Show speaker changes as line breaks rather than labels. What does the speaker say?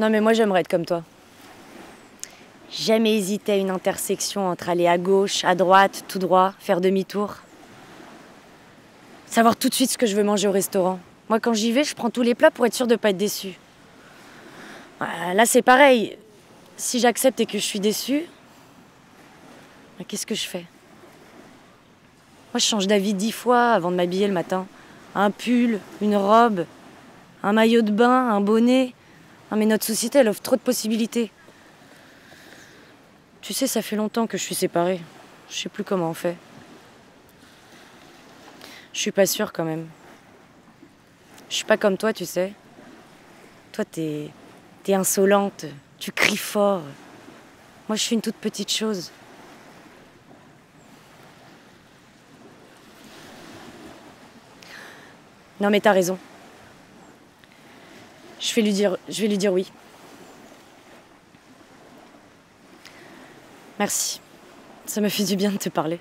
Non, mais moi, j'aimerais être comme toi. Jamais hésiter à une intersection entre aller à gauche, à droite, tout droit, faire demi-tour. Savoir tout de suite ce que je veux manger au restaurant. Moi, quand j'y vais, je prends tous les plats pour être sûre de ne pas être déçue. Là, c'est pareil. Si j'accepte et que je suis déçue, ben, qu'est-ce que je fais? Moi, je change d'avis dix fois avant de m'habiller le matin. Un pull, une robe, un maillot de bain, un bonnet. Mais notre société, elle offre trop de possibilités. Tu sais, ça fait longtemps que je suis séparée. Je sais plus comment on fait. Je suis pas sûre quand même. Je suis pas comme toi, tu sais. Toi, t'es. t'es insolente, tu cries fort. Moi, je suis une toute petite chose. Non, mais t'as raison. Je vais lui dire, oui. Merci. Ça me fait du bien de te parler.